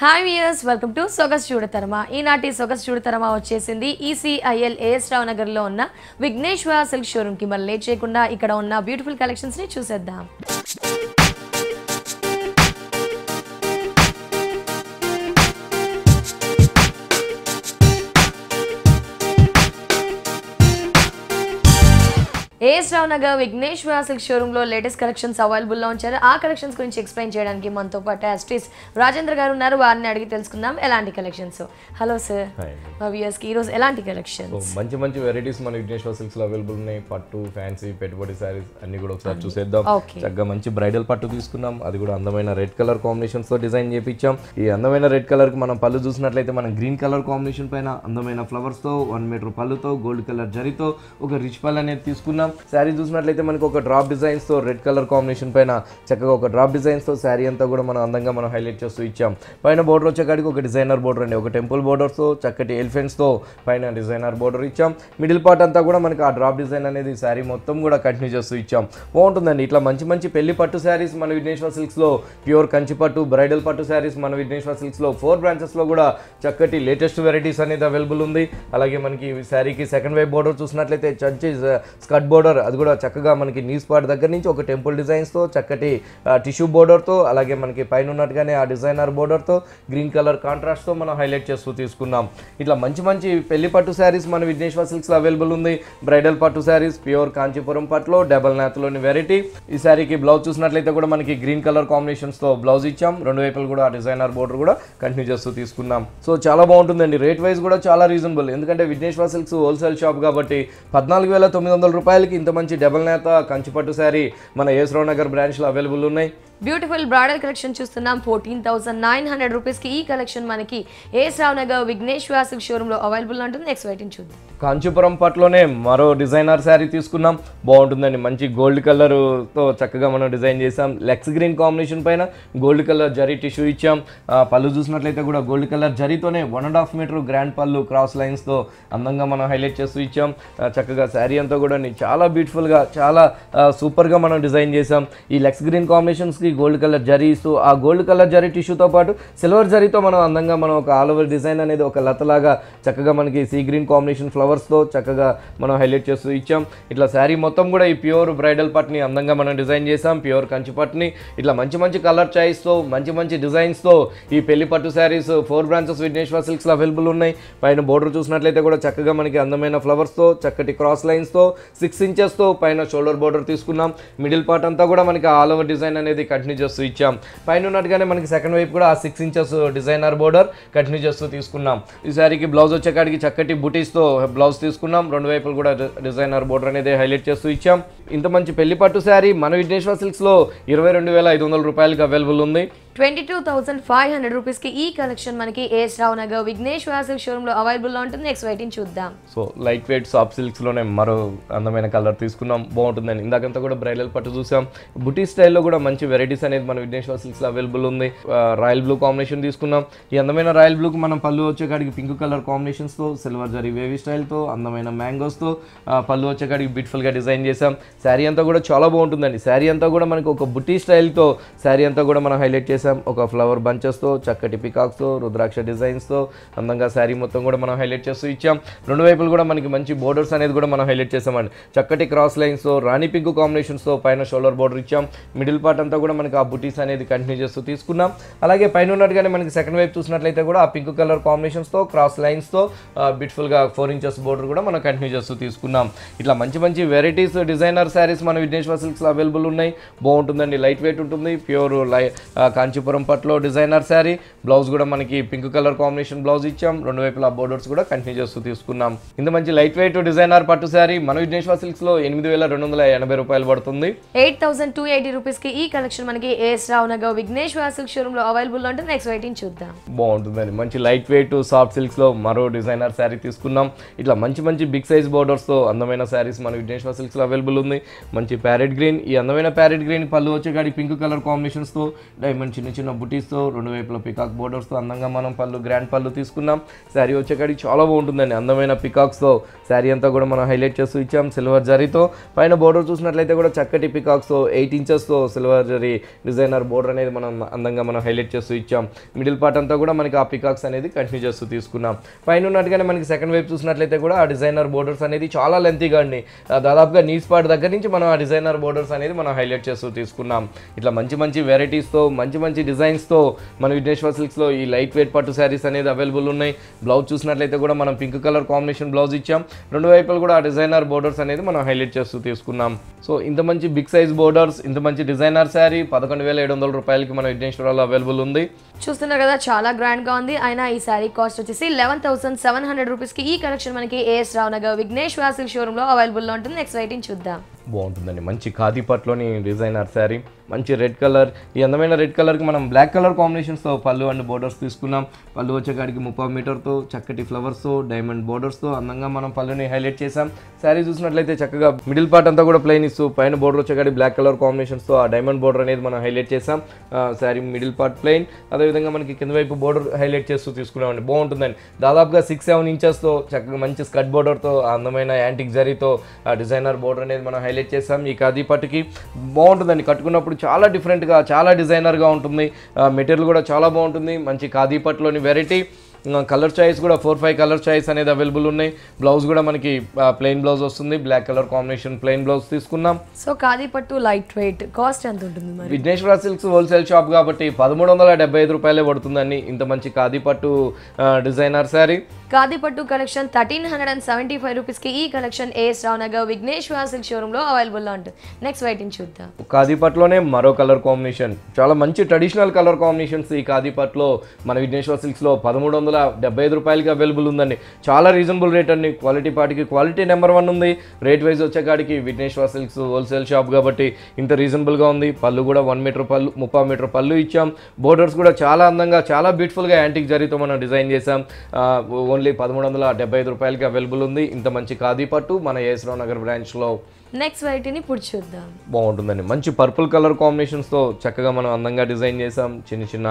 Hi viewers welcome to Sogasu Choodatarama ఈనాటి సొగస్ చూడతరమా వచ్చేసింది ECIL as రావు నగర్లో ఉన్న విఘ్నేశ్వర సిల్క్ షోరూమ్కి మనం లేట్ చేయకుండా ఇక్కడ ఉన్న బ్యూటిఫుల్ కలెక్షన్స్ని చూసేద్దాం. ఏఎస్ రావు నగర్ విఘ్నేశ్వర సిల్క్ షోరూంలో లేటెస్ట్ కలెక్షన్స్ అవైలబుల్లో ఉంచారు ఆ కలెక్షన్స్ గురించి ఎక్స్ప్లెయిన్ చేయడానికి మనతో పాటు యాస్ట్రీస్ రాజేంద్ర గారు ఉన్నారు. వారిని అడిగి తెలుసుకుందాం ఎలాంటి కలెక్షన్స్ హలో సార్ మా వ్యూయర్స్కి ఈరోజు ఎలాంటి కలెక్షన్ సో మంచి మంచి వెరైటీస్ మన విఘ్నేశ్వర సిల్క్స్లో అవైలబుల్ ఉన్నాయి. పట్టు ఫ్యాన్సీ పెట్టుబడి శారీస్ అన్ని కూడా ఒకసారి చూసేద్దాం. చక్కగా మంచి బ్రైడల్ పట్టు తీసుకున్నాం. అది కూడా అందమైన రెడ్ కలర్ కాంబినేషన్స్తో డిజైన్ చేపించాం ఈ అందమైన రెడ్ కలర్కి మనం పళ్ళు చూసినట్లయితే మనం గ్రీన్ కలర్ కాంబినేషన్ పైన అందమైన ఫ్లవర్స్తో వన్ మీటర్ పళ్ళుతో గోల్డ్ కలర్ జరీతో ఒక రిచ్ పళ్ళు అనేది తీసుకున్నాం. శారీ చూసినట్లయితే మనకు ఒక డ్రాప్ డిజైన్స్తో రెడ్ కలర్ కాంబినేషన్ పైన చక్కగా ఒక డ్రాప్ డిజైన్స్తో శారీ అంతా కూడా మనం అందంగా మనం హైలైట్ చేస్తూ ఇచ్చాం. పైన బోర్డర్ వచ్చేకాడికి ఒక డిజైనర్ బోర్డర్ అండి. ఒక టెంపుల్ బోర్డర్స్తో చక్కటి ఎలిఫెంట్స్తో పైన డిజైనర్ బోర్డర్ ఇచ్చాం. మిడిల్ పార్ట్ అంతా కూడా మనకి ఆ డ్రాప్ డిజైన్ అనేది శారీ మొత్తం కూడా కంటిన్యూ చేస్తూ ఇచ్చాం. బాగుంటుందండి. ఇట్లా మంచి మంచి పెళ్ళి పట్టు శారీస్ మన విఘ్నేశ్వర సిల్క్స్లో ప్యూర్ కంచి పట్టు బ్రైడల్ పట్టు శారీస్ మన విఘ్నేశ్వర సిల్క్స్లో ఫోర్ బ్రాంచెస్లో కూడా చక్కటి లేటెస్ట్ వెరైటీస్ అనేది అవైలబుల్ ఉంది. అలాగే మనకి శారీకి సెకండ్ వైపు బోర్డర్ చూసినట్లయితే చంచి స్కర్ట్ బోర్డర్ అది కూడా చక్కగా మనకి న్యూస్ స్పాట్ దగ్గర నుంచి ఒక టెంపుల్ డిజైన్స్తో చక్కటి టిష్యూ బోర్డర్తో అలాగే మనకి పైన ఉన్నట్టుగానే ఆ డిజైనర్ బోర్డర్తో గ్రీన్ కలర్ కాంట్రాస్ట్తో మనం హైలైట్ చేస్తూ తీసుకున్నాం. ఇట్లా మంచి మంచి పెళ్ళి పట్టు శారీస్ మన విఘ్నేశ్వర సిల్క్స్లో అవైలబుల్ ఉంది. బ్రైడల్ పట్టు శారీస్ ప్యూర్ కాంచీపురం పట్టులో డబల్ నాథ్లోని వెరైటీ ఈ శారీకి బ్లౌజ్ చూసినట్లయితే కూడా మనకి గ్రీన్ కలర్ కాంబినేషన్స్తో బ్లౌజ్ ఇచ్చాం. రెండు వైపులు కూడా ఆ డిజైనర్ బోర్డర్ కూడా కంటిన్యూ చేస్తూ తీసుకున్నాం. సో చాలా బాగుంటుందండి. రేట్ వైజ్ కూడా చాలా రీజనబుల్ ఎందుకంటే విఘ్నేశ్వర సిల్క్స్ హోల్సేల్ షాప్ కాబట్టి పద్నాలుగు వేల తొమ్మిది వందల రూపాయలు ఇంత మంచి డబల్ నేత కంచిపట్టు శారీ మన ఏసరావు నగర్ బ్రాంచ్లో అవైలబుల్ ఉన్నాయి. బ్యూటిఫుల్ బ్రాడల్ కలెక్షన్ చూస్తున్నాం. ఫోర్టీన్ థౌసండ్ నైన్ హండ్రెడ్ రూపీస్కి ఈ కలెక్షన్ మనకి ఏ శ్రావనగర్ విఘ్నేష్ విఘ్నేశ్వర షోరూంలో అవైలబుల్ ఉంటుంది. నెక్స్ట్ వెయిటింగ్ చూద్దాం. కాంచీపురం పట్లోనే మరో డిజైనర్ శారీ తీసుకున్నాం. బాగుంటుందండి. మంచి గోల్డ్ కలర్తో చక్కగా మనం డిజైన్ చేసాం లెక్స్ గ్రీన్ కాంబినేషన్ పైన గోల్డ్ కలర్ జరీ టిష్యూ ఇచ్చాం. పళ్ళు చూసినట్లయితే కూడా gold colour జరీతోనే one and half metre grand పళ్ళు క్రాస్ లైన్స్తో అందంగా మనం హైలైట్ చేస్తూ ఇచ్చాం. చక్కగా శారీ అంతా కూడా చాలా బ్యూటిఫుల్గా చాలా సూపర్గా మనం డిజైన్ చేసాం ఈ లెక్స్ గ్రీన్ కాంబినేషన్స్కి గోల్డ్ కలర్ జరీ ఇస్తూ ఆ గోల్డ్ కలర్ జరీ టిష్యూతో పాటు సిల్వర్ జరీతో మనం అందంగా మనం ఒక ఆల్ ఓవర్ డిజైన్ అనేది ఒక లతలాగా చక్కగా మనకి సీ గ్రీన్ కాంబినేషన్ ఫ్లవర్స్తో చక్కగా మనం హైలైట్ చేస్తూ ఇచ్చాం. ఇట్లా శారీ మొత్తం కూడా ఈ ప్యూర్ బ్రైడల్ పట్ని అందంగా మనం డిజైన్ చేసాం ప్యూర్ కంచి పట్ని. ఇట్లా మంచి మంచి కలర్ చాయిస్తో మంచి మంచి డిజైన్స్తో ఈ పెళ్ళి పట్టు శారీస్ ఫోర్ బ్రాంచెస్ విఘ్నేశ్వర సిల్క్స్లో అవైలబుల్ ఉన్నాయి. పైన బోర్డర్ చూసినట్లయితే కూడా చక్కగా మనకి అందమైన ఫ్లవర్స్తో చక్కటి క్రాస్ లైన్స్తో సిక్స్ ఇంచెస్తో పైన షోల్డర్ బోర్డర్ తీసుకున్నాం. మిడిల్ పార్ట్ అంతా కూడా మనకి ఆల్ ఓవర్ డిజైన్ అనేది కంటిన్యూ చేస్తూ ఇచ్చాం. పైన ఉన్నట్టుగానే మనకి సెకండ్ వైపు కూడా ఆ six inches designer border continue చేస్తూ తీసుకున్నాం. ఈ శారీకి బ్లౌజ్ వచ్చేకాడికి చక్కటి బుటీస్తో బ్లౌజ్ తీసుకున్నాం. రెండు వైపులు కూడా డిజైనర్ బోర్డర్ అనేది హైలైట్ చేస్తూ ఇచ్చాం. ఇంత మంచి పెళ్ళి పట్టు శారీ మన విఘ్నేశ్వర సిల్క్స్లో ఇరవై రెండు వేల ఐదు వందల రూపాయలకి అవైలబుల్ ఉంది. Twenty two thousand five hundred రూపీస్కి ఈ కలెక్షన్ మనకి ఏస్ రావు నగర్ విఘ్నేష్ వ్యాసిల్ షోరూంలో అవైలబుల్లో ఉంటుంది. నెక్స్ట్ వెయిటింగ్ చూద్దాం. సో లైట్ వెయిట్ సాఫ్ట్ సిల్క్స్లోనే మరో అందమైన కలర్ తీసుకున్నాం. బాగుంటుందండి ఇందాకంతా కూడా బ్రైడల్ పట్టు చూసాం. బుటీ స్టైల్లో కూడా మంచి వెరైటీస్ అనేది మన విఘ్నేశ్వర సిల్క్స్లో అవైలబుల్ ఉంది. రాయల్ బ్లూ కాంబినేషన్ తీసుకున్నాం. ఈ అందమైన రాయల్ బ్లూకి మనం పళ్ళు వచ్చేకాడికి పింక్ కలర్ కాంబినేషన్స్తో సిల్వర్ జరీ వేవీ స్టైల్తో అందమైన మ్యాంగోస్తో పళ్ళు వచ్చేకాడికి బ్యూటిఫుల్గా డిజైన్ చేసాం శారీ అంతా కూడా చాలా బాగుంటుందండి. శారీ అంతా కూడా మనకి ఒక బుటీ స్టైల్తో శారీ అంతా కూడా మనం హైలైట్ చేసాం ఒక ఫ్లవర్ బంచెస్తో చక్కటి పికాక్స్తో రుద్రాక్ష డిజైన్స్తో అందంగా శారీ మొత్తం కూడా మనం హైలైట్ చేస్తూ ఇచ్చాం. రెండు వైపులు కూడా మనకి మంచి బోర్డర్స్ అనేది కూడా మనం హైలైట్ చేసామండి. చక్కటి క్రాస్ లైన్స్తో రాణి పింక్ కాంబినేషన్స్తో పైన షోల్డర్ బోర్డర్ ఇచ్చాం. మిడిల్ పార్ట్ అంతా కూడా మనకి ఆ బుటీస్ అనేది కంటిన్యూ చేస్తూ తీసుకున్నాం. అలాగే పైన ఉన్నట్టుగానే మనకి సెకండ్ వైపు చూసినట్లయితే కూడా ఆ పింక్ కలర్ కాంబినేషన్స్తో క్రాస్ లైన్స్తో బ్యూటిఫుల్గా ఫోర్ ఇంచెస్ బోర్డర్ కూడా మనం కంటిన్యూ చేస్తూ తీసుకున్నాం. ఇట్లా మంచి మంచి వెరైటీస్ డిజైనర్ శారీస్ మన విఘ్నేశ్వర సిల్క్స్లో అవైలబుల్ ఉన్నాయి. బాగుంటుందండి. లైట్ వెయిట్ ఉంటుంది. ప్యూర్ లై కాంచి కాంచీపురం పట్టులో డిజైనర్ శారీ. బ్లౌజ్ కూడా మనకి పింక్ కలర్ కాంబినేషన్ బ్లౌజ్ ఇచ్చాం. రెండు వైపులా బోర్డర్స్ కూడా కంటిన్యూ చేస్తూ తీసుకున్నాం. ఇంత మంచి లైట్ వెయిట్ డిజైనర్ పట్టు శారీ మన విఘ్నేశ్వర సిల్క్స్లో ఎనిమిది వేల రెండు వందల ఎనభై రూపాయలు పడుతుంది. ఎయిట్ థౌసండ్ టూ ఎయిటీ రూపీస్కి ఈ కలెక్షన్ మనకి ఏఎస్ రావు నగర్ విఘ్నేశ్వర సిల్క్ షోరూంలో అవైలబుల్లో ఉంటుంది. నెక్స్ట్ వెయిటింగ్ చూద్దాం. బాగుంటుందండి మంచి లైట్ వెయిట్ సాఫ్ట్ సిల్క్స్లో మరో డిజైనర్ శారీ తీసుకున్నాం. ఇట్లా మంచి మంచి బిగ్ సైజ్ బోర్డర్స్తో అందమైన శారీస్ మన విఘ్నేశ్వర సిల్క్స్లో అవైలబుల్ ఉంది. మంచి ప్యారెట్ గ్రీన్ ఈ అందమైన ప్యారెట్ గ్రీన్ పళ్ళు వచ్చేకాడికి పింక్ కలర్ కాంబినేషన్స్తో డైమండ్ చిన్న చిన్న బుటీస్తో రెండు వైపుల పికాక్ బోర్డర్స్తో అందంగా మనం పళ్ళు గ్రాండ్ పళ్ళు తీసుకున్నాం. శారీ వచ్చేకాడికి చాలా బాగుంటుందండి. అందమైన పికాక్స్తో శారీ అంతా కూడా మనం హైలైట్ చేస్తూ ఇచ్చాం. సిల్వర్ జరీతో పైన బోర్డర్ చూసినట్లయితే కూడా చక్కటి పికాక్స్తో ఎయిట్ ఇంచెస్తో సిల్వర్ జరీ డిజైనర్ బోర్డర్ అనేది మనం అందంగా మనం హైలైట్ చేస్తూ ఇచ్చాం. మిడిల్ పార్ట్ అంతా కూడా మనకి ఆ పికాక్స్ అనేది కంటిన్యూ చేస్తూ తీసుకున్నాం. పైన ఉన్నట్టుగానే మనకి సెకండ్ వైపు చూసినట్లయితే కూడా ఆ డిజైనర్ బోర్డర్స్ అనేది చాలా లెంతీగా అండి. ఆ దాదాపుగా నీస్ పార్ట్ దగ్గర నుంచి మనం ఆ డిజైనర్ బోర్డర్స్ అనేది మనం హైలైట్ చేస్తూ తీసుకున్నాం. ఇట్లా మంచి మంచి వెరైటీస్తో మంచి మంచి డిజైన్స్తో మన విఘ్నేశ్వర సిల్క్స్లో ఈ లైట్ వెయిట్ పట్టు శారీస్ అనేది అవైలబుల్ ఉన్నాయి. బ్లౌజ్ చూసినట్లయితే కూడా మనం పింక్ కలర్ కాంబినేషన్ బ్లౌజ్ ఇచ్చాం. రెండు వైపులు కూడా ఆ డిజైనర్ బోర్డర్స్ అనేది మనం హైలైట్ చేస్తూ తీసుకున్నాం. సో ఇంత మంచి బిగ్ సైజ్ బోర్డర్స్ ఇంత మంచి డిజైనర్ శారీ పదకొండు వేల ఏడు వందల రూపాయలకి మన విఘ్నేశ్వరాలో అవైలబుల్ ఉంది. చూస్తున్నారు కదా చాలా గ్రాండ్గా ఉంది. అయినా ఈ శారీ కాస్ట్ వచ్చేసి లెవెన్ థౌసండ్ సెవెన్ హండ్రెడ్ రూపీస్కి ఈ కలెక్షన్ మనకి ఏఎస్ రావు నగర్ షోరూమ్లో అవైలబుల్లో ఉంటుంది. నెక్స్ట్ రైటింగ్ చూద్దాం. బాగుంటుందండి. మంచి ఖాదీ పట్లోని డిజైనర్ శారీ మంచి రెడ్ కలర్. ఈ అందమైన రెడ్ కలర్కి మనం బ్లాక్ కలర్ కాంబినేషన్స్తో పళ్ళు అండ్ బోర్డర్స్ తీసుకున్నాం. పళ్ళు వచ్చేకాడికి ముప్పై మీటర్తో చక్కటి ఫ్లవర్స్తో డైమండ్ బోర్డర్స్తో అందంగా మనం పళ్ళుని హైలైట్ చేసాం శారీ చూసినట్లయితే చక్కగా మిడిల్ పార్ట్ అంతా కూడా ప్లెయిన్ ఇస్తూ పైన బోర్డర్ వచ్చేకాడి బ్లాక్ కలర్ కాంబినేషన్స్తో ఆ డైమండ్ బోర్డర్ అనేది మనం హైలైట్ చేసాం శారీ మిడిల్ పార్ట్ ప్లెయిన్ అదేవిధంగా మనకి కింద వైపు బోర్డర్ హైలైట్ చేస్తూ తీసుకున్నామండి బాగుంటుందండి. దాదాపుగా సిక్స్ సెవెన్ ఇంచెస్తో చక్కగా మంచి స్కట్ బోర్డర్తో అందమైన యాంటిక్ జరీతో ఆ డిజైనర్ బోర్డర్ అనేది మనం హైలైట్ చేసాం ఈ ఖాదీ పట్టుకి బాగుంటుందండి. కట్టుకున్నప్పుడు చాలా డిఫరెంట్గా చాలా డిజైనర్గా ఉంటుంది. మెటీరియల్ కూడా చాలా బాగుంటుంది. మంచి కాదీపట్లోని వెరైటీ కలర్ చాయిస్ కూడా ఫోర్ ఫైవ్ కలర్ చాయిస్ అనేది అవైలబుల్ ఉన్నాయి. బ్లౌజ్ కూడా మనకి ప్లెయిన్ బ్లౌజ్ వస్తుంది. Black colour combination plain blouse తీసుకున్నాం సో ఖాదీ పట్టు లైట్ వెయిట్ కాస్ట్ ఎంత ఉంటుంది విఘ్నేశ్వర సిల్క్స్ హోల్సేల్ షాప్ కాబట్టి పదమూడు వందల డెబ్బై ఐదు రూపాయలే పడుతుందండి. ఇంత మంచి ఖాదీ పట్టు డిజైనర్ శారీ. ఖాదీ పట్టు collection thirteen hundred and seventy five రూపీస్కి ఈ కలెక్షన్ ఏఎస్ రావు నగర్ విఘ్నేష్ వాసిల్ షోరూమ్లో అవైలబుల్లో ఉంటుంది. నెక్స్ట్ రైటింగ్ చూద్దాం. ఖాదీ పట్టులోనే మరో కలర్ కాంబినేషన్. చాలా మంచి ట్రెడిషనల్ కలర్ కాంబినేషన్స్ ఈ ఖాదీ పట్టులో మన విఘ్నేశ్వర సిల్క్స్లో పదమూడు వందల డెబ్బై ఐదు రూపాయలకి అవైలబుల్ ఉందండి. చాలా రీజనబుల్ రేట్ అండి. క్వాలిటీ పాటికి క్వాలిటీ నెంబర్ వన్ ఉంది. రేట్ వైజ్ వచ్చేకాడికి విఘ్నేశ్వర సిల్క్స్ హోల్సేల్ షాప్ కాబట్టి ఇంత రీజనబుల్గా ఉంది. పళ్ళు కూడా వన్ మీటర్ పళ్ళు ముప్పై మీటర్ పళ్ళు ఇచ్చాం. బోర్డర్స్ కూడా చాలా అందంగా చాలా బ్యూటిఫుల్గా యాంటిక్ జరీతో మనం డిజైన్ చేసాం ఓన్లీ పదమూడు వందల డెబ్బై ఐదు రూపాయలకి అవైలబుల్ ఉంది. ఇంత మంచి ఖాదీ పట్టు మన ఏఎస్రావు నగర్ బ్రాంచ్లో నెక్స్ట్ వెరైటీని ఇప్పుడు చూద్దాం. బాగుంటుందండి. మంచి పర్పుల్ కలర్ కాంబినేషన్స్తో చక్కగా మనం అందంగా డిజైన్ చేసాం చిన్న చిన్న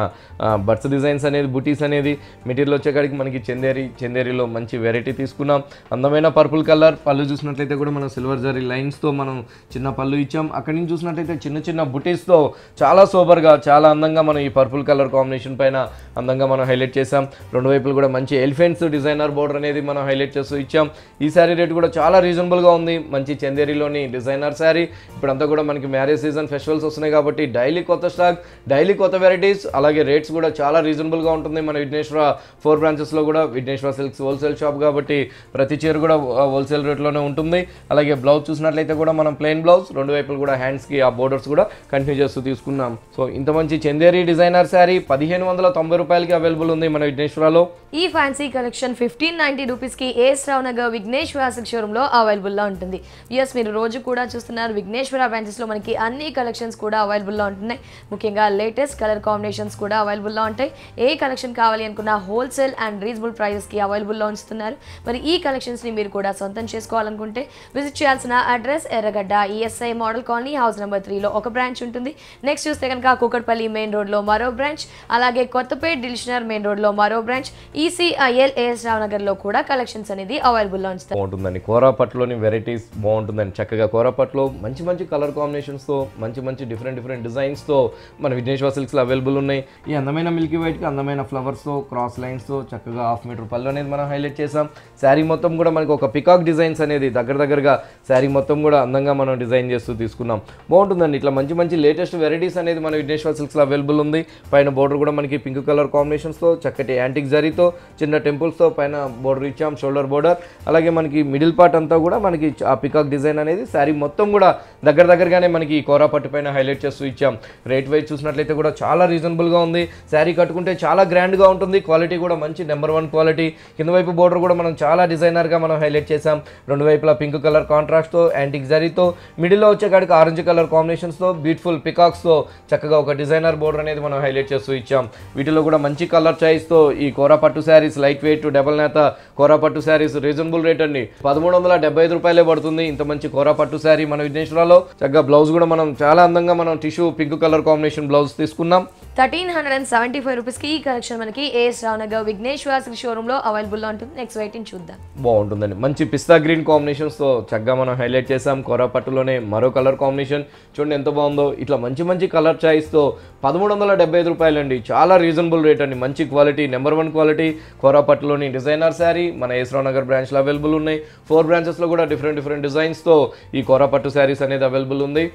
బర్డ్స్ డిజైన్స్ అనేది బుటీస్ అనేది మెటీరియల్ వచ్చేకాడికి మనకి చందేరి చందేరిలో మంచి వెరైటీ తీసుకున్నాం. అందమైన పర్పుల్ కలర్ పళ్ళు చూసినట్లయితే కూడా మనం సిల్వర్ జరీ లైన్స్తో మనం చిన్న పళ్ళు ఇచ్చాం. అక్కడి నుంచి చూసినట్లయితే చిన్న చిన్న బుటీస్తో చాలా సూపర్గా చాలా అందంగా మనం ఈ పర్పుల్ కలర్ కాంబినేషన్ పైన అందంగా మనం హైలైట్ చేసాం రెండు వైపులు కూడా మంచి ఎలిఫెంట్స్ డిజైనర్ బోర్డర్ అనేది మనం హైలైట్ చేస్తూ ఇచ్చాం. ఈ శారీ రేట్ కూడా చాలా రీజనబుల్గా ఉంది. మంచి చందేరిలోని డిజైనర్ శారీ ఇప్పుడంతా కూడా మనకి మ్యారేజ్ సీజన్ ఫెస్టివల్స్ వస్తున్నాయి కాబట్టి డైలీ కొత్త స్టాక్ డైలీ కొత్త వెరైటీస్ అలాగే రేట్స్ కూడా చాలా రీజనబుల్గా ఉంటుంది. మన విఘ్నేశ్వర ఫోర్ బ్రాంచెస్లో కూడా విఘ్నేశ్వర సిల్క్స్ హోల్సేల్ షాప్ కాబట్టి ప్రతి చీర కూడా హోల్సేల్ రేట్లోనే ఉంటుంది. అలాగే బ్లౌజ్ చూసినట్లయితే కూడా మనం ప్లెయిన్ బ్లౌజ్ రెండు వైపులు కూడా హ్యాండ్స్కి ఆ బోర్డర్స్ కూడా కంటిన్యూ చేస్తూ తీసుకున్నాం. సో ఇంత మంచి చందేరి డిజైనర్ శారీ పదిహేను వందల తొంభై రూపాయలకి అవైలబుల్ ఉంది మన విఘ్నేశ్వరలో. ఈ ఫ్యాన్సీ కలెక్షన్ ఫిఫ్టీన్ నైన్టీ రూపీస్కి ఏఎస్ రావు నగర్ విఘ్నేశ్వర సిల్క్ షోరూంలో అవైలబుల్లో ఉంటుంది. ఎస్ మీరు రోజు కూడా చూస్తున్నారు విఘ్నేశ్వర బ్రాంచెస్లో మనకి అన్ని కలెక్షన్స్ కూడా అవైలబుల్లో ఉంటున్నాయి. ముఖ్యంగా లేటెస్ట్ కలర్ కాంబినేషన్స్ కూడా అవైలబుల్లో ఉంటాయి. ఏ కలెక్షన్ కావాలి అనుకున్న హోల్ హోల్సేల్ అండ్ రీజనబుల్ ప్రైజెస్కి అవైలబుల్లో ఉంచుతున్నారు. మరి ఈ కలెక్షన్స్ని మీరు కూడా సొంతం చేసుకోవాలనుకుంటే విజిట్ చేయాల్సిన address Erragadda ESI model colony house number త్రీలో ఒక బ్రాంచ్ ఉంటుంది. నెక్స్ట్ చూస్తే కనుక కూకట్పల్లి మెయిన్ రోడ్లో మరో బ్రాంచ్ అలాగే కొత్తపేట్ డిలిషనర్ మెయిన్ రోడ్లో మరో బ్రాంచ్ ఈసీఐఎల్ ఏఎస్ రావునగర్లో కూడా కలెక్షన్స్ అనేది అవైలబుల్లో ఉంచుతారు. బాగుంటుందండి. కోరాపట్లోని వెరైటీస్ బాగుంటుందండి. చక్కగా కోరాపట్లో మంచి మంచి కలర్ కాంబినేషన్స్తో మంచి మంచి డిఫరెంట్ డిఫరెంట్ డిజైన్స్తో మన విఘ్నేశ్వర సిల్క్స్లో అవైలబుల్ ఉన్నాయి. ఈ అందమైన మిల్కీ వైట్కి అందమైన ఫ్లవర్స్తో క్రాస్ లైన్ డిజైన్స్తో చక్కగా హాఫ్ మీటర్ పళ్ళు అనేది మనం హైలైట్ చేసాం. శారీ మొత్తం కూడా మనకి ఒక పికాక్ డిజైన్స్ అనేది దగ్గర దగ్గరగా శారీ మొత్తం కూడా అందంగా మనం డిజైన్ చేస్తూ తీసుకున్నాం. బాగుంటుందండి. ఇట్లా మంచి మంచి లేటెస్ట్ వెరైటీస్ అనేది మన విఘ్నేశ్వర సిల్క్స్లో అవైలబుల్ ఉంది. పైన బోర్డర్ కూడా మనకి పింక్ కలర్ కాంబినేషన్స్తో చక్కటి యాంటిక్ జరీతో చిన్న టెంపుల్స్తో పైన బోర్డర్ ఇచ్చాం షోల్డర్ బోర్డర్. అలాగే మనకి మిడిల్ పార్ట్ అంతా కూడా మనకి ఆ పికాక్ డిజైన్ అనేది శారీ మొత్తం కూడా దగ్గర దగ్గరగానే మనకి కోరా పట్టు పైన హైలైట్ చేస్తూ ఇచ్చాం. రేట్ వైజ్ చూసినట్లయితే కూడా చాలా రీజనబుల్గా ఉంది. శారీ కట్టుకుంటే చాలా గ్రాండ్గా ఉంటుంది. క్వాలిటీ కూడా మంచి నెంబర్ వన్ క్వాలిటీ కింద వైపు బోర్డర్ కూడా మనం చాలా డిజైనర్గా మనం హైలైట్ చేసాం రెండు వైపులా పింక్ కలర్ కాంట్రాస్ట్తో యాంటిక్ జరీతో మిడిల్లో వచ్చేకాడికి ఆరెంజ్ కలర్ కాంబినేషన్స్తో బ్యూటిఫుల్ పికాక్స్తో చక్కగా ఒక డిజైనర్ బోర్డర్ అనేది మనం హైలైట్ చేస్తూ ఇచ్చాం. వీటిలో కూడా మంచి కలర్ చాయిస్తో ఈ కోరా పట్టు శారీస్ లైట్ వెయిట్ డబల్ నేత. కోరా పట్టు శారీస్ రీజనబుల్ రేట్ అండి. పదమూడు వందల డెబ్బై ఐదు రూపాయలే పడుతుంది ఇంత మంచి కోరా పట్టు శారీ మన విఘ్నేశ్వరలో చక్కగా బ్లౌజ్ కూడా మనం చాలా అందంగా మనం tissue pink colour combination blouse తీసుకున్నాం. Thirteen hundred and seventy five రూపీస్కి ఈ కలెక్షన్ మనకి ఏఎస్ రావునగర్ విఘ్నేశ్వర సిల్క్ షోరూంలో అవైలబుల్లో ఉంటుంది. నెక్స్ట్ వెయిటింగ్ చూద్దాం. బాగుంటుందండి. మంచి పిస్తా గ్రీన్ కాంబినేషన్స్తో చక్కగా మనం హైలైట్ చేసాం కోరా పట్టులోనే మరో కలర్ కాంబినేషన్ చూడండి ఎంత బాగుందో. ఇట్లా మంచి మంచి కలర్ చాయిస్తో పదమూడు వందల డెబ్బై ఐదు రూపాయలండి. చాలా రీజనబుల్ రేట్ అండి. మంచి క్వాలిటీ నెంబర్ వన్ క్వాలిటీ కోరాపట్టులోని డిజైనర్ శారీ మన ఏస్రావు నగర్ బ్రాంచ్లో అవైలబుల్ ఉన్నాయి. ఫోర్ బ్రాంచెస్లో కూడా డిఫరెంట్ డిఫరెంట్ డిజైన్స్తో ఈ కోరా పట్టు శారీస్ అనేది అవైలబుల్ ఉంది.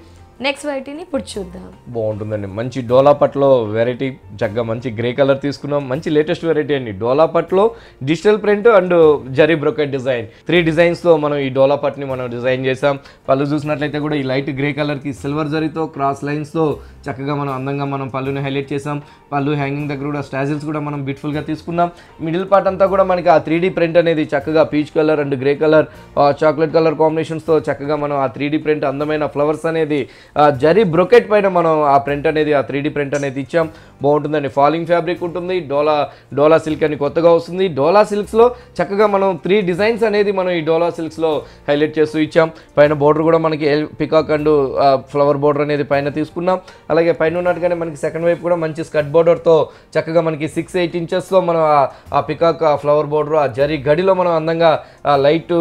నెక్స్ట్ వెరైటీని ఇప్పుడు చూద్దాం. బాగుంటుందండి. మంచి డోలా పట్లో వెరైటీ చక్కగా మంచి గ్రే కలర్ తీసుకున్నాం. మంచి లేటెస్ట్ వెరైటీ అండి. డోలా పట్లో డిజిటల్ ప్రింట్ అండ్ జరీ బ్రొకెట్ డిజైన్ త్రీ డిజైన్స్తో మనం ఈ డోలా పట్ని మనం డిజైన్ చేసాం పళ్ళు చూసినట్లయితే కూడా ఈ లైట్ గ్రే కలర్కి సిల్వర్ జరీతో క్రాస్ లైన్స్తో చక్కగా మనం అందంగా మనం పళ్ళుని హైలైట్ చేసాం పళ్ళు హ్యాంగింగ్ దగ్గర కూడా స్టాజిల్స్ కూడా మనం బ్యూటిఫుల్గా తీసుకున్నాం. మిడిల్ పార్ట్ అంతా కూడా మనకి ఆ త్రీ ప్రింట్ అనేది చక్కగా peach colour and grey colour chocolate colour కాంబినేషన్స్తో చక్కగా మనం ఆ త్రీ ప్రింట్ అందమైన ఫ్లవర్స్ అనేది జరీ బ్రొకెట్ పైన మనం ఆ ప్రింట్ అనేది ఆ త్రీ ప్రింట్ అనేది ఇచ్చాం. బాగుంటుందండి. ఫాలింగ్ ఫ్యాబ్రిక్ ఉంటుంది. డోలా డోలా సిల్క్ అని కొత్తగా వస్తుంది. డోలా సిల్క్స్లో చక్కగా మనం త్రీ డిజైన్స్ అనేది మనం ఈ డోలా సిల్క్స్లో హైలైట్ చేస్తూ ఇచ్చాం. పైన బోర్డర్ కూడా మనకి పికాక్ అండ్ ఫ్లవర్ బోర్డర్ అనేది పైన తీసుకున్నాం. అలాగే పైన ఉన్నట్టుగానే మనకి సెకండ్ వైపు కూడా మంచి స్కట్ బోర్డర్తో చక్కగా మనకి సిక్స్ ఎయిట్ ఇంచెస్లో మనం ఆ- పికాక్ ఆ ఫ్లవర్ బోర్డర్ ఆ జరీ గడిలో మనం అందంగా లైట్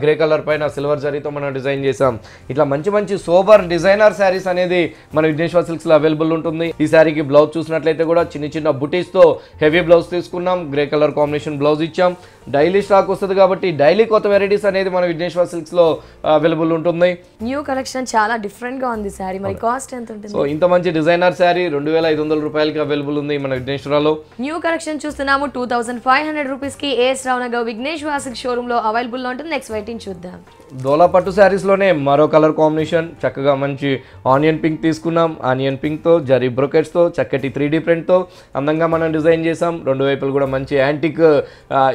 గ్రే కలర్ పైన సిల్వర్ జరీతో మనం డిజైన్ చేసాం ఇట్లా మంచి మంచి సోబర్ డిజైనర్ శారీస్ అనేది మన విఘ్నేశ్వర సిల్క్స్లో అవైలబుల్ ఉంటుంది. ఈ శారీకి బ్లౌజ్ చూసినట్లయితే కూడా చిన్న చిన్న బుటీస్తో హెవీ బ్లౌజ్ తీసుకున్నాం. గ్రే కలర్ కాంబినేషన్ బ్లౌజ్ ఇచ్చాం. డైలీ స్టాక్ వస్తుంది కాబట్టి డైలీ కొత్త వెరైటీస్ అనేది మన విఘ్నేశ్వర సిల్క్స్లో అవైలబుల్ ఉంటుంది. న్యూ కలెక్షన్ చాలా డిఫరెంట్గా ఉంది సారీ మరి కాస్ట్ ఎంత ఉంటుంది? సో ఇంత మంచి డిజైనర్ శారీ రెండు వేల ఐదు వందల రూపాయలకి అవైలబుల్ ఉంది మన విఘ్నేశ్వరలో. న్యూ కలెక్షన్ చూస్తున్నాము. టూ థౌసండ్ ఫైవ్ హండ్రెడ్ రూపీస్కి ఏఎస్ రావునగర్ విఘ్నేష్ వాసిక్ షోరూమ్లో అవైలబుల్లో ఉంటుంది. నెక్స్ట్ వెయిటింగ్ చూద్దాం. డోలా పట్టు శారీస్లోనే మరో కలర్ కాంబినేషన్. చక్కగా మంచి ఆనియన్ పింక్ తీసుకున్నాం. ఆనియన్ పింక్తో జరీ బ్రొకెట్స్తో చక్కటి త్రీ డీ ప్రింట్తో అందంగా మనం డిజైన్ చేసాం రెండు వైపులు కూడా మంచి యాంటిక్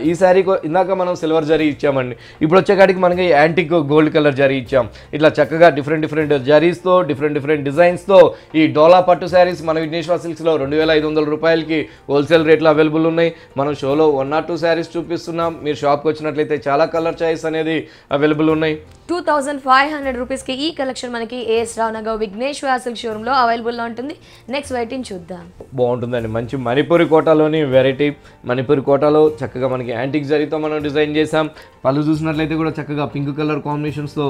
ఈ శారీ ఇందాక మనం సిల్వర్ జరీ ఇచ్చామండి. ఇప్పుడు వచ్చేకాడికి మనకి యాంటిక్ గోల్డ్ కలర్ జరీ ఇచ్చాం. ఇట్లా చక్కగా డిఫరెంట్ డిఫరెంట్ జరీస్తో డిఫరెంట్ డిఫరెంట్ డిజైన్స్తో ఈ డోలా పట్టు శారీస్ మన విఘ్నేశ్వర సిల్క్స్లో రెండు వేల ఐదు వందల రూపాయలకి హోల్సేల్ రేట్లో అవైలబుల్ ఉన్నాయి. మనం షోలో వన్ ఆర్ టూ శారీస్ చూపిస్తున్నాం. మీరు షాప్కి వచ్చినట్లయితే చాలా కలర్ చాయిస్ అనేది అవైలబుల్ ఉన్నాయి. Bye. Two thousand five hundred రూపీస్కి ఈ కలెక్షన్ మనకి ఏఎస్ రావునగర్ విఘ్నేష్ వాసిక్ షోరూంలో లో ఉంటుంది. నెక్స్ట్ వెయిటింగ్ చూద్దాం. బాగుంటుందండి. మంచి మణిపూరి కోటలోని వెరైటీ. మణిపూరి కోటలో చక్కగా మనకి యాంటిక్ జరీతో మనం డిజైన్ చేసాం పళ్ళు చూసినట్లయితే కూడా చక్కగా పింక్ కలర్ కాంబినేషన్స్తో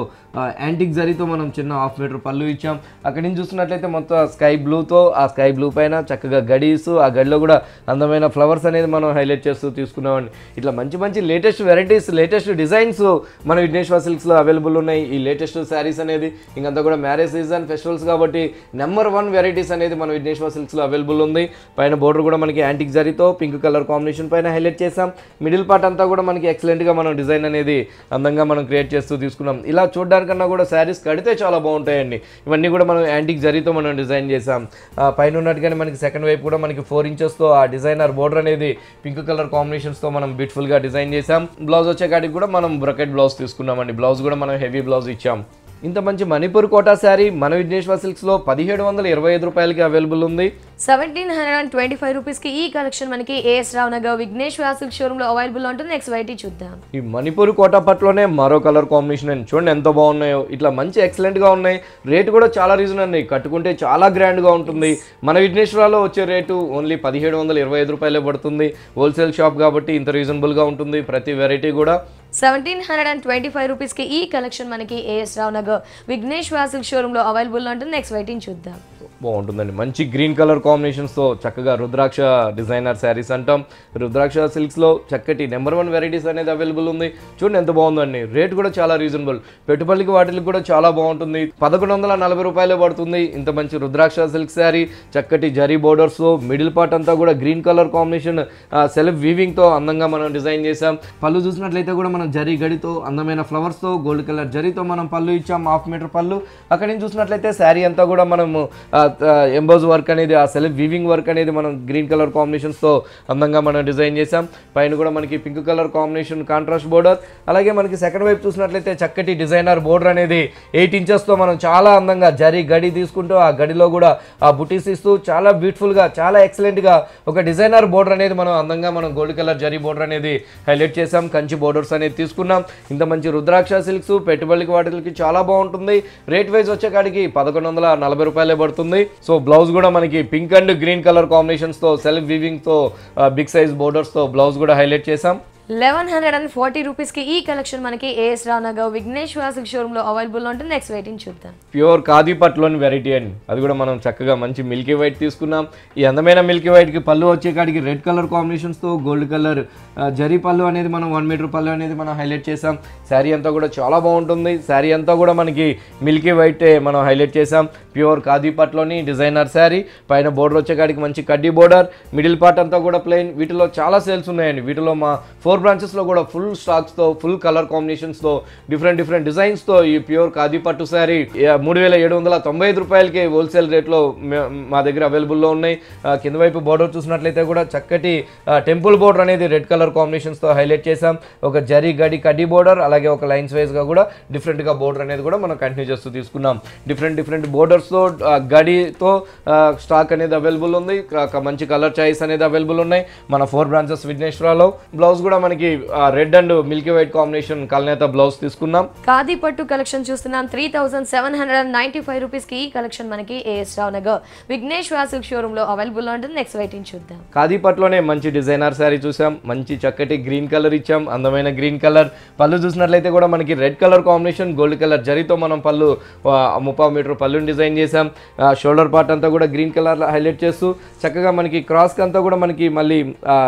యాంటిక్ జరీతో మనం చిన్న హాఫ్ మీటర్ పళ్ళు ఇచ్చాం. అక్కడి నుంచి చూసినట్లయితే మొత్తం స్కై బ్లూతో ఆ స్కై బ్లూ పైన చక్కగా గడీస్ ఆ గడిలో కూడా అందమైన ఫ్లవర్స్ అనేది మనం హైలైట్ చేస్తూ తీసుకున్నామండి. ఇట్లా మంచి మంచి లేటెస్ట్ వెరైటీస్ లేటెస్ట్ డిజైన్స్ మన విఘ్నేశ్వర సిల్క్స్లో అవైలబుల్ ఉన్నాయి. ఈ లేటెస్ట్ శారీస్ అనేది ఇంకంతా కూడా మ్యారేజ్ సీజన్ ఫెస్టివల్స్ కాబట్టి నెంబర్ వన్ వెరైటీస్ అనేది మన విఘ్నేశ్వర సిల్క్స్లో అవైలబుల్ ఉంది. పైన బోర్డర్ కూడా మనకి యాంటిక్ జరీతో పింక్ కలర్ కాంబినేషన్ పైన హైలైట్ చేసాం మిడిల్ పార్ట్ అంతా కూడా మనకి ఎక్సలెంట్గా మనం డిజైన్ అనేది అందంగా మనం క్రియేట్ చేస్తూ తీసుకున్నాం. ఇలా చూడడానికన్నా కూడా శారీస్ కడితే చాలా బాగుంటాయండి. ఇవన్నీ కూడా మనం యాంటిక్ జరీతో మనం డిజైన్ చేసాం ఆ, పైన ఉన్నట్టుగానే మనకి సెకండ్ వైపు కూడా మనకి ఫోర్ ఇంచెస్తో ఆ డిజైనర్ బోర్డర్ అనేది పింక్ కలర్ కాంబినేషన్స్తో మనం బ్యూటిఫుల్గా డిజైన్ చేసాం బ్లౌజ్ వచ్చే కాడికి కూడా మనం బ్రకెట్ బ్లౌజ్ తీసుకున్నామండి. బ్లౌజ్ కూడా మనం హెవీ బ్లౌజ్ ఇచ్చాం. ఇంత మంచి మణిపూర్ కోటా శారీ మన విఘ్నేశ్వర సిల్క్స్లో పదిహేడు వందల ఇరవై ఐదు రూపాయలకి అవైలబుల్ ఉంది. Seventeen hundred and twenty five రూపీస్కి ఈ కలెక్షన్ మనకి ఏఎస్ రావునగర్ విఘ్నేష్ వాసిక్ షోరూమ్లో అవైలబుల్లో ఉంటుంది. నెక్స్ట్ వెయిటింగ్ చూద్దాం. ఈ మణిపూర్ కోటా పట్లోనే మరో కలర్ కాంబినేషన్ అండి చూడండి ఎంత బాగున్నాయో. ఇట్లా మంచి ఎక్సలెంట్గా ఉన్నాయి. రేటు కూడా చాలా రీజన్ అండి కట్టుకుంటే చాలా గ్రాండ్గా ఉంటుంది. మన విఘ్నేశ్వరాలో వచ్చే రేటు ఓన్లీ పదిహేడు వందల ఇరవై ఐదు రూపాయలే పడుతుంది. హోల్సేల్ షాప్ కాబట్టి ఇంత రీజనబుల్గా ఉంటుంది. ప్రతి వెరైటీ కూడా. Seventeen hundred and twenty five రూపీస్కి ఈ కలెక్షన్ మనకి ఏఎస్ రావునగర్ విఘ్నేష్ వాసిక్ షోరూమ్లో అవైలబుల్లో ఉంటుంది. నెక్స్ట్ వెయిటింగ్ చూద్దాం. బాగుంటుందండి. మంచి గ్రీన్ కలర్ కాంబినేషన్స్తో చక్కగా రుద్రాక్ష డిజైనర్ శారీస్ అంటాం. రుద్రాక్ష సిల్క్స్లో చక్కటి నెంబర్ వన్ వెరైటీస్ అనేది అవైలబుల్ ఉంది. చూడండి ఎంత బాగుందండి. రేట్ కూడా చాలా రీజనబుల్. పెట్టుబడికి వాటికి కూడా చాలా బాగుంటుంది. పదకొండు వందల నలభై రూపాయలే పడుతుంది. ఇంత మంచి రుద్రాక్ష సిల్క్ శారీ చక్కటి జరీ బోర్డర్స్ మిడిల్ పార్ట్ అంతా కూడా గ్రీన్ కలర్ కాంబినేషన్ సెల్ఫ్ వీవింగ్తో అందంగా మనం డిజైన్ చేసాం పళ్ళు చూసినట్లయితే కూడా మనం జరీ గడితో అందమైన ఫ్లవర్స్తో గోల్డ్ కలర్ జరీతో మనం పళ్ళు ఇచ్చాం. హాఫ్ మీటర్ పళ్ళు. అక్కడి నుంచి చూసినట్లయితే శారీ అంతా కూడా మనము ఎంబోజ్ వర్క్ అనేది ఆ సెల్ఫ్ వీవింగ్ వర్క్ అనేది మనం గ్రీన్ కలర్ కాంబినేషన్స్తో అందంగా మనం డిజైన్ చేసాం పైన కూడా మనకి pink colour combination contrast border. అలాగే మనకి సెకండ్ వైపు చూసినట్లయితే చక్కటి డిజైనర్ బోర్డర్ అనేది ఎయిట్ ఇంచెస్తో మనం చాలా అందంగా జరి గడి తీసుకుంటూ ఆ గడిలో కూడా ఆ బుటీస్ ఇస్తూ చాలా బ్యూటిఫుల్గా చాలా ఎక్సలెంట్గా ఒక డిజైనర్ బోర్డర్ అనేది మనం అందంగా మనం గోల్డ్ కలర్ జరీ బోర్డర్ అనేది హైలైట్ చేసాం కంచి బోర్డర్స్ అనేది తీసుకున్నాం. ఇంత మంచి రుద్రాక్ష సిల్క్స్ పెట్టుబడికి వాటికి చాలా బాగుంటుంది. రేట్ వైజ్ వచ్చే కాడికి పదకొండు వందల నలభై రూపాయలే పడుతుంది. సో బ్లౌజ్ కూడా మనకి పింక్ అండ్ గ్రీన్ కలర్ కాంబినేషన్స్తో సెల్ఫ్ వివింగ్తో బిగ్ సైజ్ బోర్డర్స్తో బ్లౌజ్ కూడా హైలైట్ చేసాం లెవెన్ హండ్రెడ్ అండ్ ఫార్టీ రూపీస్కి ఈ కలెక్షన్ మనకి ఏఎస్ రానగర్ విఘ్నేశ్వర సిల్క్ షోరూంలో అవైలబుల్ ఉంటుంది. నెక్స్ట్ వెయిటింగ్ చూద్దాం. ప్యూర్ కాదీపట్లోని వెరైటీ అండి. అది కూడా మనం చక్కగా మంచి మిల్కీ వైట్ తీసుకున్నాం. ఈ అందమైన మిల్కీ వైట్కి పళ్ళు వచ్చే కాడికి రెడ్ కలర్ కాంబినేషన్స్తో గోల్డ్ కలర్ జరీ పళ్ళు అనేది మనం వన్ మీటర్ పళ్ళు అనేది మనం హైలైట్ చేసాం శారీ అంతా కూడా చాలా బాగుంటుంది. శారీ అంతా కూడా మనకి మిల్కీ వైట్ మనం హైలైట్ చేసాం ప్యూర్ కాదీ పట్లోని డిజైనర్ శారీ పైన బోర్డర్ వచ్చే కాడికి మంచి కడ్డీ బోర్డర్ మిడిల్ పార్ట్ అంతా కూడా ప్లెయిన్ వీటిలో చాలా సేల్స్ ఉన్నాయండి. వీటిలో మా ఫోర్ బ్రాంచెస్లో కూడా ఫుల్ స్టాక్స్తో ఫుల్ కలర్ కాంబినేషన్స్తో డిఫరెంట్ డిఫరెంట్ డిజైన్స్తో ఈ ప్యూర్ ఖాదీ పట్టు శారీ మూడు వేల ఏడు వందల తొంభై ఐదు రూపాయలకి హోల్సేల్ రేట్లో మా దగ్గర అవైలబుల్లో ఉన్నాయి. కింద వైపు బోర్డర్ చూసినట్లయితే కూడా చక్కటి టెంపుల్ బోర్డర్ అనేది రెడ్ కలర్ కాంబినేషన్స్తో హైలైట్ చేసాం ఒక జరీ గడి కడ్డీ బోర్డర్ అలాగే ఒక లైన్స్ వైజ్గా కూడా డిఫరెంట్గా బోర్డర్ అనేది కూడా మనం కంటిన్యూ చేస్తూ తీసుకున్నాం. డిఫరెంట్ డిఫరెంట్ బోర్డర్స్తో గడితో స్టాక్ అనేది అవైలబుల్ ఉంది. మంచి కలర్ చాయిస్ అనేది అవైలబుల్ ఉన్నాయి. మన ఫోర్ బ్రాంచెస్ విఘ్నేశ్వరాలో బ్లౌజ్ కూడా మనకి red and milky white combination కల్నేత blouse తీసుకున్నాం ఖాదీ పట్టు కలెక్షన్ చూస్తున్నాం. Three thousand seven hundred and ninety five రూపీస్కి ఈ కలెక్షన్ మనకి ఏఎస్ రావ్ నగర్ విఘ్నేశ్వర సిల్క్ షోరూంలో అవైలబుల్ ఉంటుంది. నెక్స్ట్ వెయిటింగ్ చూద్దాం. ఖాదీ పట్టులోనే మంచి డిజైనర్ శారీ చూసాం. మంచి చక్కటి గ్రీన్ కలర్ ఇచ్చాం. అందమైన గ్రీన్ కలర్. పళ్ళు చూసినట్లయితే కూడా మనకి red colour combination gold colour జరీతో మనం పళ్ళు ఆ, ముప్పావు మీటర్ పళ్ళుని డిజైన్ చేసాం షోల్డర్ పార్ట్ అంతా కూడా గ్రీన్ కలర్ హైలైట్ చేస్తూ చక్కగా మనకి క్రాస్ అంతా కూడా మనకి మళ్ళీ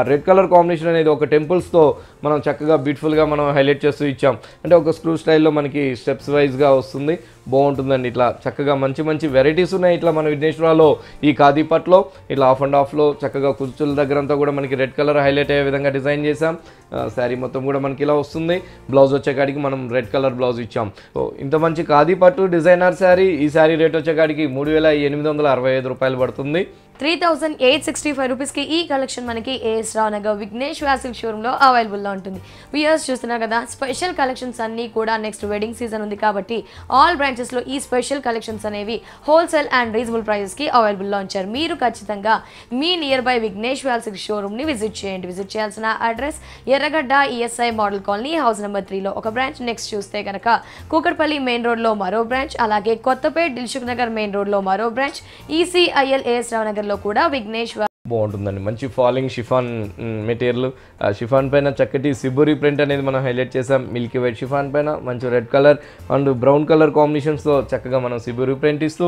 రెడ్ కలర్ కాంబినేషన్ అనేది ఒక టెంపుల్స్తో మనం చక్కగా బ్యూటిఫుల్గా మనం హైలైట్ చేస్తూ ఇచ్చాం. అంటే ఒక స్క్రూ స్టైల్లో మనకి స్టెప్స్ వైజ్గా వస్తుంది. బాగుంటుందండి. ఇట్లా చక్కగా మంచి మంచి వెరైటీస్ ఉన్నాయి ఇట్లా మన విఘ్నేశ్వరాలో ఈ కాదీపట్లో ఇట్లా ఆఫ్ అండ్ ఆఫ్లో చక్కగా కుర్చుల దగ్గర అంతా కూడా మనకి రెడ్ కలర్ హైలైట్ అయ్యే విధంగా డిజైన్ చేసాం శారీ మొత్తం కూడా మనకి ఇలా వస్తుంది. బ్లౌజ్ వచ్చేకాడికి మనం రెడ్ కలర్ బ్లౌజ్ ఇచ్చాం. ఓ ఇంత మంచి ఖాదీ పట్టు డిజైనర్ శారీ. ఈ శారీ రేట్ వచ్చేకాడికి మూడు వేల ఎనిమిది వందల అరవై ఐదు రూపాయలు పడుతుంది. Three thousand eight sixty five రూపీస్కి ఈ కలెక్షన్ మనకి ఏఎస్ రావునగర్ విఘ్నేష్ వ్యాసిల్ షోరూంలో అవైలబుల్లో ఉంటుంది. వియర్స్ చూస్తున్నా కదా స్పెషల్ కలెక్షన్స్ అన్నీ కూడా నెక్స్ట్ వెడ్డింగ్ సీజన్ ఉంది కాబట్టి ఆల్ బ్రాంచెస్లో ఈ స్పెషల్ కలెక్షన్స్ అనేవి హోల్సేల్ అండ్ రీజనబుల్ ప్రైజెస్కి అవైలబుల్లో ఉంచారు. మీరు ఖచ్చితంగా మీ నియర్ బై విఘ్నేష్ వ్యాల్సిక్ షోరూమ్ని విజిట్ చేయండి. విజిట్ చేయాల్సిన address Erragadda ESI model colony house number త్రీలో ఒక బ్రాంచ్ నెక్స్ట్ చూస్తే కనుక కూకట్పల్లి మెయిన్ రోడ్లో మరో బ్రాంచ్ అలాగే కొత్తపేట్ దిల్సుఖ్ నగర్ మెయిన్ రోడ్లో మరో బ్రాంచ్ ఈసీఐఎల్ ఏఎస్ రావ్ నగర్లో కూడా విఘ్నేష్ బాగుంటుందండి. మంచి ఫాలింగ్ షిఫాన్ మెటీరియల్. ఆ షిఫాన్ పైన చక్కటి సిబురి ప్రింట్ అనేది మనం హైలైట్ చేసాం మిల్కీ వైట్ షిఫాన్ పైన మంచి red colour and brown colour కాంబినేషన్స్తో చక్కగా మనం సిబురి ప్రింట్ ఇస్తూ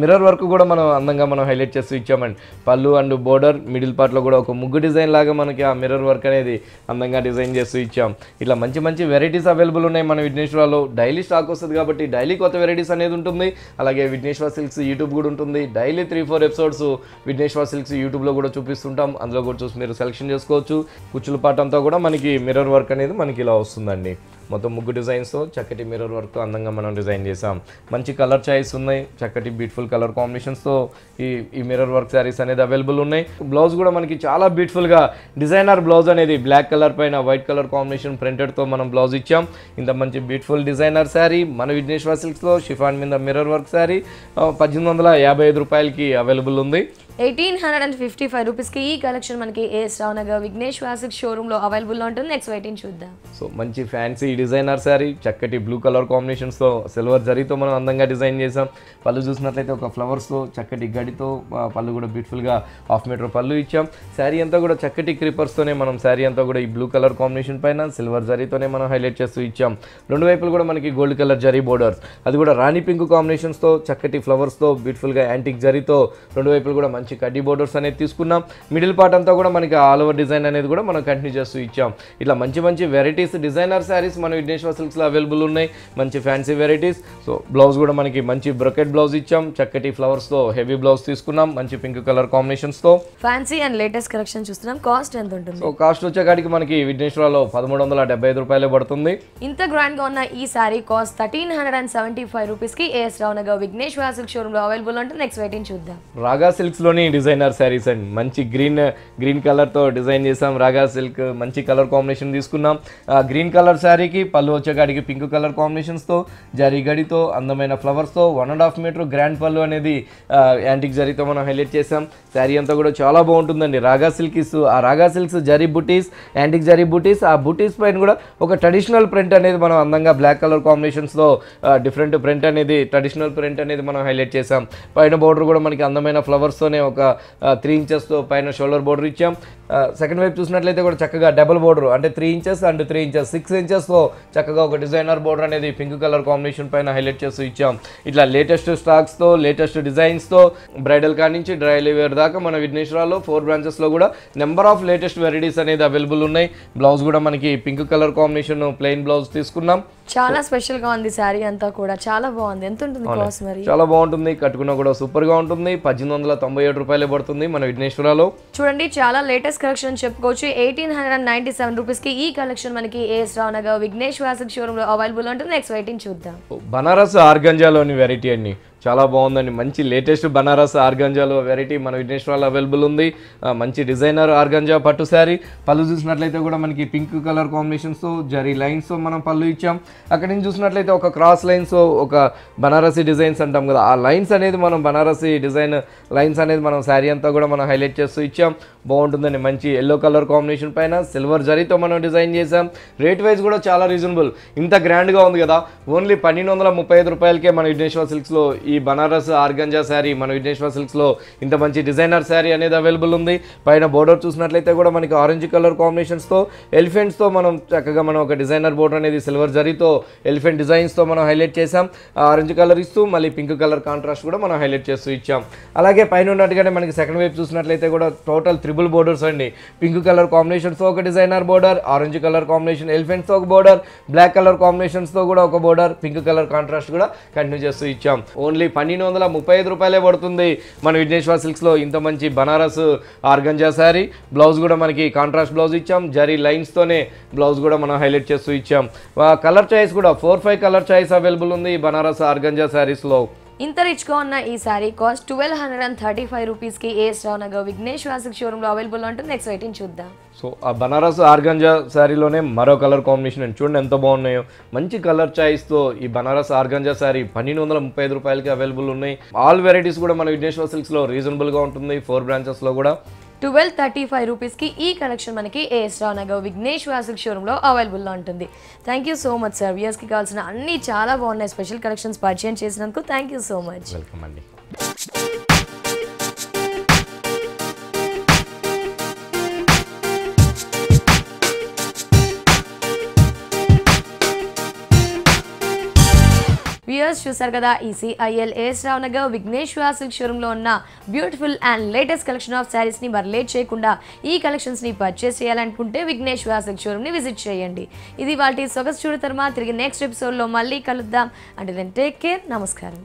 మిర్రర్ వర్క్ కూడా మనం అందంగా మనం హైలైట్ చేస్తూ ఇచ్చామండి. పళ్ళు అండ్ బోర్డర్ మిడిల్ పార్ట్లో కూడా ఒక ముగ్గు డిజైన్ లాగా మనకి ఆ మిర్రర్ వర్క్ అనేది అందంగా డిజైన్ చేస్తూ ఇచ్చాం. ఇట్లా మంచి మంచి వెరైటీస్ అవైలబుల్ ఉన్నాయి మన విఘ్నేశ్వరాలో. డైలీ స్టాక్ వస్తుంది కాబట్టి డైలీ కొత్త వెరైటీస్ అనేది ఉంటుంది. అలాగే విఘ్నేశ్వర సిల్క్స్ యూట్యూబ్ కూడా ఉంటుంది. Daily three four episodes Vigneshwara silks యూట్యూబ్లో కూడా చూపిస్తుంటాం. అందులో కూడా చూసి మీరు సెలెక్షన్ చేసుకోవచ్చు. కుచ్చుల పాటంతో కూడా మనకి మిర్రర్ వర్క్ అనేది మనకి ఇలా వస్తుందండి. మొత్తం ముగ్గు డిజైన్స్తో చక్కటి మిర్రర్ వర్క్తో అందంగా మనం డిజైన్ చేసాం మంచి కలర్ చాయిస్ ఉన్నాయి. చక్కటి బ్యూటిఫుల్ కలర్ కాంబినేషన్స్తో ఈ ఈ మిర్రర్ వర్క్ శారీస్ అనేది అవైలబుల్ ఉన్నాయి. బ్లౌజ్ కూడా మనకి చాలా బ్యూటిఫుల్గా డిజైనర్ బ్లౌజ్ అనేది బ్లాక్ కలర్ పైన వైట్ కలర్ కాంబినేషన్ ప్రింటెడ్తో మనం బ్లౌజ్ ఇచ్చాం. ఇంత మంచి బ్యూటిఫుల్ డిజైనర్ శారీ మన విఘ్నేశ్వర సిల్క్స్లో షిఫాన్ మీద మిర్రర్ వర్క్ శారీ పద్దెనిమిది వందల యాభై ఐదు రూపాయలకి అవైలబుల్ ఉంది. Eighteen hundred and fifty five రూపీస్కి ఈ కలెక్షన్ మనకి ఏఎస్ రావ్ నగర్ విఘ్నేష్ వ్యాసిక్ షోరూంలో అవైలబుల్లో ఉంటుంది. నెక్స్ట్ వెయిటింగ్ చూద్దాం. సో మంచి ఫ్యాన్సీ డిజైనర్ శారీ చక్కటి బ్లూ కలర్ కాంబినేషన్స్తో సిల్వర్ జరీతో మనం అందంగా డిజైన్ చేసాం పళ్ళు చూసినట్లయితే ఒక ఫ్లవర్స్తో చక్కటి గడితో పళ్ళు కూడా బ్యూటిఫుల్గా హాఫ్ మీటర్ పళ్ళు ఇచ్చాం. శారీ అంతా కూడా చక్కటి క్రీపర్స్తోనే మనం శారీ అంతా కూడా ఈ బ్లూ కలర్ కాంబినేషన్ పైన సిల్వర్ జరీతోనే మనం హైలైట్ చేస్తూ ఇచ్చాం. రెండు వైపులు కూడా మనకి గోల్డ్ కలర్ జరీ బోర్డర్స్ అది కూడా రాణి పింక్ కాంబినేషన్స్తో చక్కటి ఫ్లవర్స్తో బ్యూటిఫుల్గా యాంటిక్ జరీతో రెండు వైపులు కూడా మంచి కడ్డీ బోర్డర్స్ అనేది తీసుకున్నాం. మిడిల్ పార్ట్ అంతా కూడా మనకి ఆల్ ఓవర్ డిజైన్ అనేది కూడా మనం కంటిన్యూ చేస్తూ ఇచ్చాం. ఇట్లా మంచి మంచి వెరైటీస్ డిజైనర్ శారీస్ మన విఘ్నేశ్వర సిల్క్స్లో అవైలబుల్ ఉన్నాయి. మంచి ఫ్యాన్సీ వెరైటీస్ సో బ్లౌజ్ కూడా మనకి మంచి బ్రొకెట్ బ్లౌజ్ ఇచ్చాం. చక్కటి ఫ్లవర్స్తో హెవీ బ్లౌజ్ తీసుకున్నాం. మంచి పింక్ కలర్ కాంబినేషన్స్తో ఫ్యాన్సీ అండ్ లేటెస్ట్ కలెక్షన్ చూస్తున్నాం. కాస్ట్ ఎంత ఉంటుంది? సో కాస్ట్ వచ్చేకాడికి మనకి విఘ్నేశ్వరలో పదమూడు వందల డెబ్బై ఐదు రూపాయలే పడుతుంది. ఇంత గ్రాండ్గా ఉన్న ఈ sari cost thirteen hundred and seventy five రూపీస్కి ఏఎస్ రావు నగర్ విఘ్నేశ్వర సిల్క్ షోరూమ్లో అవైలబుల్ ఉంటుంది నెక్స్ట్ వెయిటింగ్ చూద్దాం. రాగా సిల్క్స్లోని డిజైనర్ శారీస్ అండి మంచి గ్రీన్ గ్రీన్ కలర్తో డిజైన్ చేసాం రాగా సిల్క్ మంచి కలర్ కాంబినేషన్ తీసుకున్నాం. గ్రీన్ కలర్ శారీకి పళ్ళు వచ్చేకాడికి పింక్ కలర్ కాంబినేషన్స్తో జరీ గడితో అందమైన ఫ్లవర్స్తో one and half metre grand పళ్ళు అనేది యాంటిక్ జరీతో మనం హైలైట్ చేసాం శారీ అంతా కూడా చాలా బాగుంటుందండి. రాగా సిల్క్ ఇస్తూ ఆ రాగా సిల్క్స్ జరీ బుటీస్ యాంటిక్ జరీ బుటీస్ ఆ బుటీస్ పైన కూడా ఒక ట్రెడిషనల్ ప్రింట్ అనేది మనం అందంగా బ్లాక్ కలర్ కాంబినేషన్స్తో డిఫరెంట్ ప్రింట్ అనేది ట్రెడిషనల్ ప్రింట్ అనేది మనం హైలైట్ చేసాం పైన బోర్డర్ కూడా మనకి అందమైన ఫ్లవర్స్తోనే ఒక త్రీ ఇంచెస్తో పైన షోల్డర్ బోర్డర్ ఇచ్చాం. సెకండ్ వైపు చూసినట్లయితే కూడా చక్కగా డబుల్ బోర్డర్ అంటే three inches and three inches six ఇంచెస్తో చక్కగా ఒక డిజైనర్ బోర్డర్ అనేది పింక్ కలర్ కాంబినేషన్ పైన హైలైట్ చేస్తూ ఇచ్చాం. ఇట్లా లేటెస్ట్ స్టాక్స్తో లేటెస్ట్ డిజైన్స్తో బ్రైడల్ కాడి నుంచి డ్రైలీ వేర్ దాకా మన విఘ్నేశ్వరాలో ఫోర్ బ్రాంచెస్లో కూడా నెంబర్ ఆఫ్ లేటెస్ట్ వెరైటీస్ అనేది అవైలబుల్ ఉన్నాయి. బ్లౌజ్ కూడా మనకి pink colour combination plain blouse తీసుకున్నాం. చాలా స్పెషల్గా ఉంది సారీ అంతా కూడా. చాలా బాగుంది. ఎంత ఉంటుంది కాస్ట్ మరి? చాలా బాగుంటుంది. కట్టుకున్నా కూడా సూపర్గా ఉంటుంది. పద్దెనిమిది వందల తొంభై ఏడు రూపాయలే పడుతుంది మన విఘ్నేశ్వరాలో. చూడండి చాలా లేటెస్ట్ కలెక్షన్ చెప్పుకోవచ్చు. Eighteen hundred and ninety seven రూపీస్కి ఈ కలెక్షన్ మనకి ఏఎస్ రావు నగర్ విఘ్నేశ్వర షోరూమ్లో అవైలబుల్ ఉంటుంది నెక్స్ట్ వెయిటింగ్ చూద్దాం. బనారస్ ఆర్గంజాలోని వెరైటీ అండి. చాలా బాగుందండి. మంచి లేటెస్ట్ బనారస్ ఆర్గంజాలో వెరైటీ మన విఘ్నేశ్వరాలో అవైలబుల్ ఉంది. మంచి డిజైనర్ ఆర్గంజా పట్టు శారీ. పళ్ళు చూసినట్లయితే కూడా మనకి పింక్ కలర్ కాంబినేషన్స్తో జరీ లైన్స్తో మనం పళ్ళు ఇచ్చాం. అక్కడి నుంచి చూసినట్లయితే ఒక క్రాస్ లైన్స్ ఒక బనారసి డిజైన్స్ అంటాం కదా. ఆ లైన్స్ అనేది మనం బనారసి డిజైన్ లైన్స్ అనేది మనం శారీ అంతా కూడా మనం హైలైట్ చేస్తూ ఇచ్చాం. బాగుంటుందండి. మంచి ఎల్లో కలర్ కాంబినేషన్ పైన సిల్వర్ జరీతో మనం డిజైన్ చేసాం రేట్ వైజ్ కూడా చాలా రీజనబుల్. ఇంత గ్రాండ్గా ఉంది కదా. ఓన్లీ పన్నెండు వందల ముప్పై ఐదు రూపాయలకే మన విఘ్నేశ్వర సిల్క్స్లో ఈ ఈ బనారస్ ఆర్గంజా శారీ మన విఘ్నేశ్వర సిల్క్స్లో ఇంత మంచి డిజైనర్ శారీ అనేది అవైలబుల్ ఉంది. పైన బోర్డర్ చూసినట్లయితే కూడా మనకి ఆరెంజ్ కలర్ కాంబినేషన్స్తో ఎలిఫెంట్స్తో మనం చక్కగా మనం ఒక డిజైనర్ బోర్డర్ అనేది సిల్వర్ జరీతో ఎలిఫెంట్ డిజైన్స్తో మనం హైలైట్ చేసాం ఆరెంజ్ కలర్ ఇస్తూ మళ్ళీ పింక్ కలర్ కాంట్రాస్ట్ కూడా మనం హైలైట్ చేస్తూ ఇచ్చాం. అలాగే పైన ఉన్నట్టుగానే మనకి సెకండ్ వైపు చూసినట్లయితే కూడా టోటల్ త్రిబుల్ బోర్డర్స్ అండి. పింక్ కలర్ కాంబినేషన్స్తో ఒక designer border orange colour combination ఎలిఫెంట్స్తో ఒక బోర్డర్ బ్లాక్ కలర్ కాంబినేషన్స్తో కూడా ఒక బోర్డర్ పింక్ కలర్ కాంట్రాస్ట్ కూడా కంటిన్యూ చేస్తూ ఇచ్చాం. ఓన్లీ పన్నెండు వందల ముప్పై ఐదు రూపాయలే పడుతుంది మన విఘ్నేశ్వర సిల్క్స్లో ఇంత మంచి బనారస్ ఆర్గంజా శారీ. బ్లౌజ్ కూడా మనకి కాంట్రాస్ట్ బ్లౌజ్ ఇచ్చాం. జరీ లైన్స్తోనే బ్లౌజ్ కూడా మనం హైలైట్ చేస్తూ ఇచ్చాం. కలర్ చాయిస్ కూడా four five colour choice available ఉంది బనారస్ ఆర్గంజా శారీస్లో. ఇంత రిచ్గా ఉన్న ఈ sari cost twelve hundred and thirty five రూపీస్కి ఏఎస్ రావు నగర్ విఘ్నేశ్వర సిల్క్ షోరూమ్లో అవైలబుల్ ఉంటుంది నెక్స్ట్ ఐటమ్ చూద్దాం. సో ఆ బనారస్ ఆర్గంజా శారీలోనే మరో కలర్ కాంబినేషన్ అండి చూడండి ఎంత బాగున్నాయో. మంచి కలర్ చాయిస్తో ఈ బనారస్ ఆర్గంజా శారీ పన్నెండు వందల ముప్పై ఐదు రూపాయలకి అవైలబుల్ ఉన్నాయి. ఆల్ వెరైటీస్ కూడా మన విఘ్నేశ్వర సిల్క్స్లో రీజనబుల్గా ఉంటుంది. ఫోర్ బ్రాంచెస్లో కూడా. ట్వెల్వ్ థర్టీ ఫైవ్ రూపీస్కి ఈ కలెక్షన్ మనకి ఏఎస్ రావు నగర్ విఘ్నేష్ సిల్క్ షోరూంలో అవైలబుల్లో ఉంటుంది. Thank you so much sir వ్యూయర్స్కి కావాల్సిన అన్ని చాలా బాగున్నాయి. స్పెషల్ కలెక్షన్స్ పరిచయం చేసినందుకు thank you so much welcome అండి. వ్యూయర్స్ చూసారు కదా ఈ CIL AS Rao Nagar Vigneshwara silk షోరూంలో ఉన్న beautiful and latest collection of శారీస్ని మరి లేట్ చేయకుండా ఈ కలెక్షన్స్ని పర్చేస్ చేయాలనుకుంటే విఘ్నేశ్వర సిల్క్ షోరూమ్ని విజిట్ చేయండి. ఇది వాటి సొగసు చూడతరమా తిరిగి నెక్స్ట్ ఎపిసోడ్లో మళ్ళీ కలుద్దాం. అంటే దెన్ టేక్ కేర్ నమస్కారం.